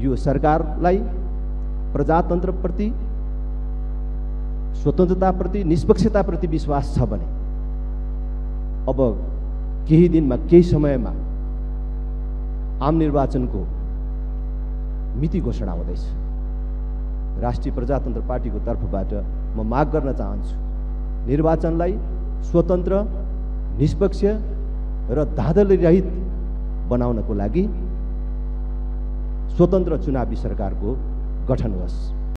यो सरकारलाई प्रजातन्त्रप्रति स्वतन्त्रताप्रति निष्पक्षताप्रति विश्वास छ भने अब केही दिनमा केही समयमा आम निर्वाचनको मिति घोषणा हुँदैछ। राष्ट्रिय प्रजातन्त्र पार्टीको तर्फबाट म माग गर्न चाहन्छु निर्वाचनलाई स्वतन्त्र निष्पक्ष र धाँधली रहित बनाउनको लागि स्वतन्त्र चुनावी सरकारको गठन होस्।